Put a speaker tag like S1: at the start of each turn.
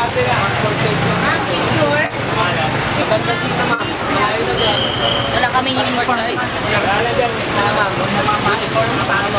S1: Ma'am, ah, ah, picture.
S2: Maganda dito, ma'am. Malayo na dyan.
S1: Wala kaming uniform.
S2: Wala, ma'am. Uniform, tama.